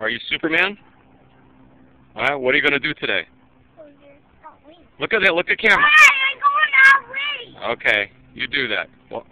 Are you Superman? All right. What are you going to do today? Look at that. Look at camera. Okay. You do that. Well,